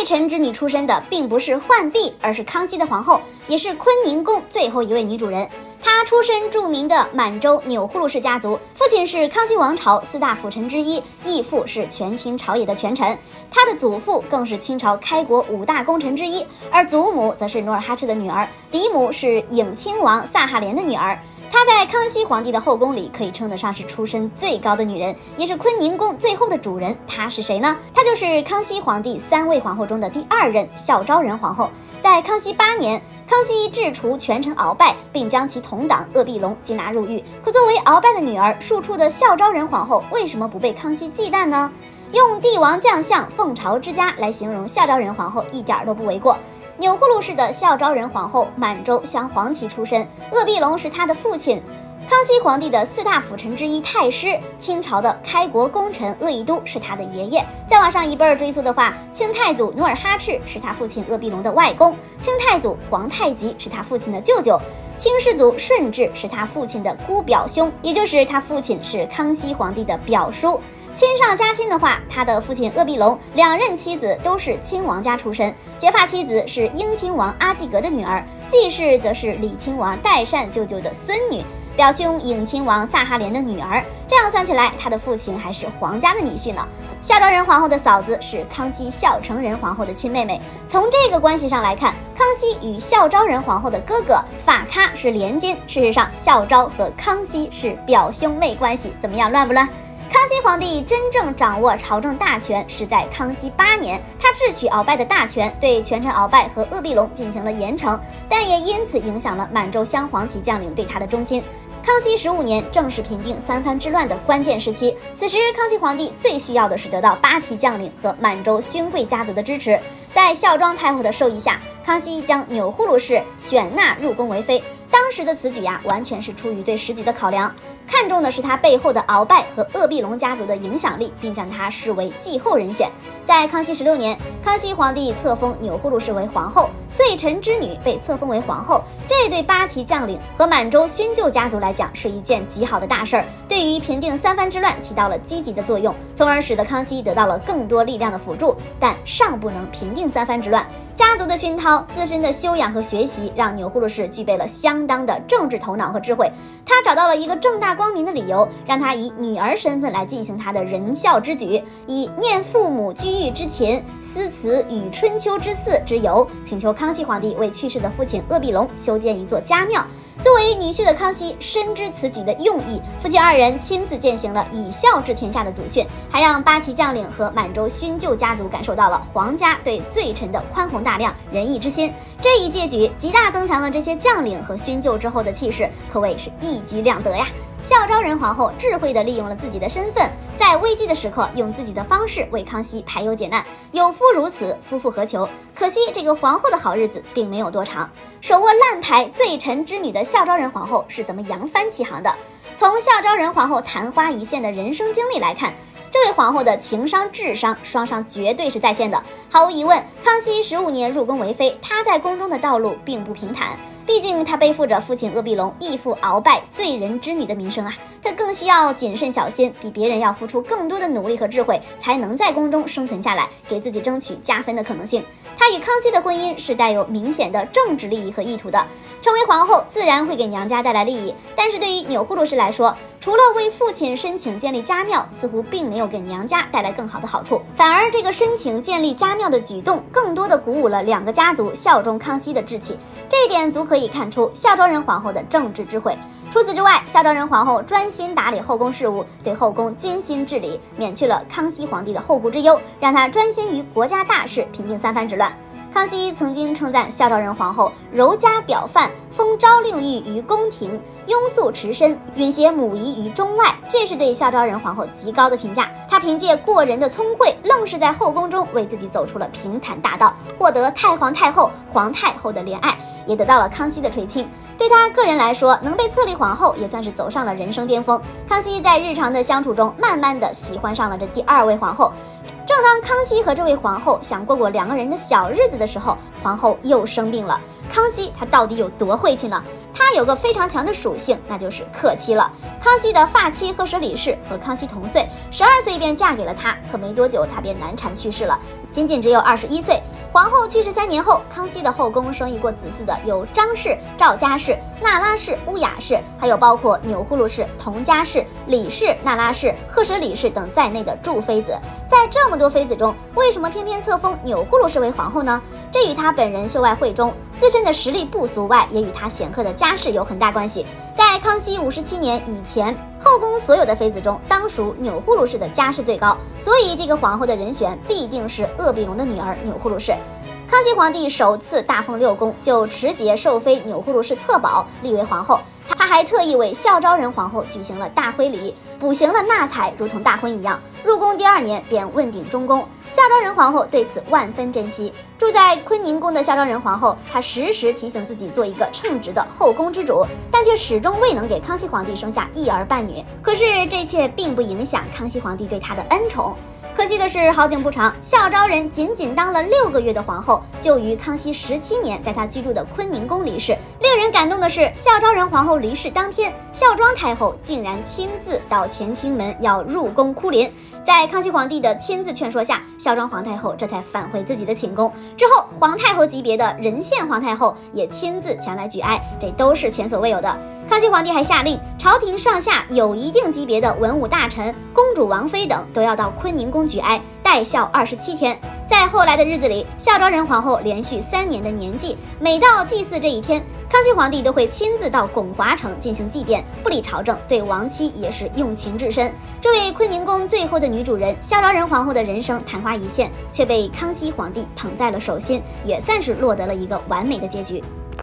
罪臣之女出身的并不是浣碧，而是康熙的皇后，也是坤宁宫最后一位女主人。她出身著名的满洲钮祜禄氏家族，父亲是康熙王朝四大辅臣之一，义父是权倾朝野的权臣，他的祖父更是清朝开国五大功臣之一，而祖母则是努尔哈赤的女儿，嫡母是颖亲王萨哈连的女儿。她在康熙皇帝的后宫里可以称得上是出身最高的女人，也是坤宁宫最后的主人。她是谁呢？她就是康熙皇帝三位皇后中的第二任孝昭仁皇后。在康熙八年，康熙治除权臣鳌拜，并将其同党鄂必龙缉拿入狱。可作为鳌拜的女儿，庶出的孝昭仁皇后为什么不被康熙忌惮呢？用帝王将相、凤朝之家来形容孝昭仁皇后，一点都不为过。钮祜禄氏的孝昭仁皇后，满洲镶黄旗出身，鄂必龙是她的父亲。康熙皇帝的四大辅臣之一太师，清朝的开国功臣鄂亦都是他的爷爷。再往上一辈儿追溯的话，清太祖努尔哈赤是他父亲鄂必龙的外公，清太祖皇太极是他父亲的舅舅，清世祖顺治是他父亲的姑表兄，也就是他父亲是康熙皇帝的表叔。亲上加亲的话，他的父亲鄂必龙两任妻子都是亲王家出身，结发妻子是英亲王阿济格的女儿，继室则是李亲王代善舅舅的孙女。表兄颖亲王萨哈连的女儿，这样算起来，他的父亲还是皇家的女婿呢。孝昭仁皇后的嫂子是康熙孝成仁皇后的亲妹妹。从这个关系上来看，康熙与孝昭仁皇后的哥哥法喀是连襟。事实上，孝昭和康熙是表兄妹关系，怎么样，乱不乱？康熙皇帝真正掌握朝政大权是在康熙八年，他智取鳌拜的大权，对权臣鳌拜和鄂必龙进行了严惩，但也因此影响了满洲镶黄旗将领对他的忠心。康熙十五年正是平定三藩之乱的关键时期，此时康熙皇帝最需要的是得到八旗将领和满洲勋贵家族的支持。在孝庄太后的授意下，康熙将钮祜禄氏选纳入宫为妃。当时的此举呀，完全是出于对时局的考量，看重的是他背后的鳌拜和鄂必龙家族的影响力，并将他视为继后人选。在康熙十六年，康熙皇帝册封钮祜禄氏为皇后，罪臣之女被册封为皇后，这对八旗将领和满洲勋旧家族来讲是一件极好的大事儿，对于平定三藩之乱起到了积极的作用，从而使得康熙得到了更多力量的辅助，但尚不能平定三藩之乱。家族的熏陶、自身的修养和学习，让钮祜禄氏具备了相当的政治头脑和智慧。他找到了一个正大光明的理由，让他以女儿身份来进行他的仁孝之举，以念父母居遇之情，思慈与春秋之祀之由，请求康熙皇帝为去世的父亲鄂必龙修建一座家庙。作为女婿的康熙深知此举的用意，夫妻二人亲自践行了以孝治天下的祖训，还让八旗将领和满洲勋旧家族感受到了皇家对罪臣的宽宏大量、仁义之心。这一借举极大增强了这些将领和勋旧之后的气势，可谓是一举两得呀。孝昭仁皇后智慧地利用了自己的身份，在危机的时刻用自己的方式为康熙排忧解难。有夫如此，夫复何求？可惜这个皇后的好日子并没有多长。手握烂牌罪臣之女的孝昭仁皇后是怎么扬帆起航的？从孝昭仁皇后昙花一现的人生经历来看，这位皇后的情商、智商双商绝对是在线的。毫无疑问，康熙十五年入宫为妃，她在宫中的道路并不平坦。毕竟她背负着父亲鄂必龙、义父鳌拜罪人之女的名声啊，她更需要谨慎小心，比别人要付出更多的努力和智慧，才能在宫中生存下来，给自己争取加分的可能性。她与康熙的婚姻是带有明显的政治利益和意图的，成为皇后自然会给娘家带来利益，但是对于钮祜禄氏来说，除了为父亲申请建立家庙，似乎并没有给娘家带来更好的好处，反而这个申请建立家庙的举动，更多的鼓舞了两个家族效忠康熙的志气，这一点足可以看出孝昭仁皇后的政治智慧。除此之外，孝昭仁皇后专心打理后宫事务，对后宫精心治理，免去了康熙皇帝的后顾之忧，让他专心于国家大事，平定三藩之乱。康熙曾经称赞孝昭仁皇后柔家表范，封昭令御于宫廷，庸素持身，允携母仪于中外，这是对孝昭仁皇后极高的评价。她凭借过人的聪慧，愣是在后宫中为自己走出了平坦大道，获得太皇太后、皇太后的怜爱，也得到了康熙的垂青。对她个人来说，能被册立皇后，也算是走上了人生巅峰。康熙在日常的相处中，慢慢的喜欢上了这第二位皇后。正当康熙和这位皇后想过过两个人的小日子的时候，皇后又生病了。康熙他到底有多晦气呢？他有个非常强的属性，那就是克妻了。康熙的发妻赫舍里氏和康熙同岁，十二岁便嫁给了他，可没多久他便难产去世了，仅仅只有二十一岁。皇后去世三年后，康熙的后宫生育过子嗣的有张氏、赵家氏、那拉氏、乌雅氏，还有包括钮祜禄氏、佟家氏、李氏、那拉氏、赫舍里氏等在内的诸妃子。在这么多妃子中，为什么偏偏册封钮祜禄氏为皇后呢？这与她本人秀外慧中、自身的实力不俗外，也与他显赫的家世有很大关系。在康熙五十七年以前，后宫所有的妃子中，当属钮祜禄氏的家世最高，所以这个皇后的人选必定是鄂必隆的女儿钮祜禄氏。康熙皇帝首次大封六宫，就持节受妃钮祜禄氏册宝立为皇后。他还特意为孝昭仁皇后举行了大婚礼，补行了纳采，如同大婚一样。入宫第二年便问鼎中宫，孝昭仁皇后对此万分珍惜。住在坤宁宫的孝昭仁皇后，她时时提醒自己做一个称职的后宫之主，但却始终未能给康熙皇帝生下一儿半女。可是这却并不影响康熙皇帝对她的恩宠。可惜的是，好景不长，孝昭仁仅仅当了六个月的皇后，就于康熙十七年在她居住的坤宁宫离世。令人感动的是，孝昭仁皇后离世当天，孝庄太后竟然亲自到乾清门要入宫哭灵。在康熙皇帝的亲自劝说下，孝庄皇太后这才返回自己的寝宫。之后，皇太后级别的仁献皇太后也亲自前来举哀，这都是前所未有的。康熙皇帝还下令，朝廷上下有一定级别的文武大臣、公主、王妃等都要到坤宁宫举哀，待孝二十七天。在后来的日子里，孝庄仁皇后连续三年的年祭，每到祭祀这一天，康熙皇帝都会亲自到巩华城进行祭奠，不理朝政，对亡妻也是用情至深。这位坤宁宫最后的女主人，孝昭仁皇后的人生昙花一现，却被康熙皇帝捧在了手心，也算是落得了一个完美的结局。